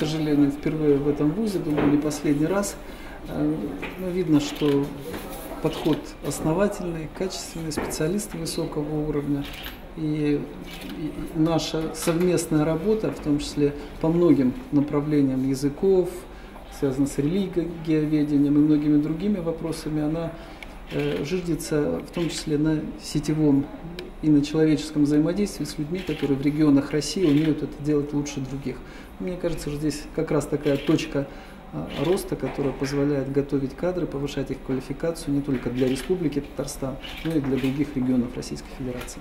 сожалению, впервые в этом вузе, думаю, не последний раз. Э, ну, видно, что подход основательный, качественный, специалисты высокого уровня. И, наша совместная работа, в том числе по многим направлениям языков, связана с религиоведением и многими другими вопросами, она э, жиждется в том числе на сетевом и на человеческом взаимодействии с людьми, которые в регионах России умеют это делать лучше других. Мне кажется, что здесь как раз такая точка а, роста, которая позволяет готовить кадры, повышать их квалификацию не только для Республики Татарстан, но и для других регионов Российской Федерации.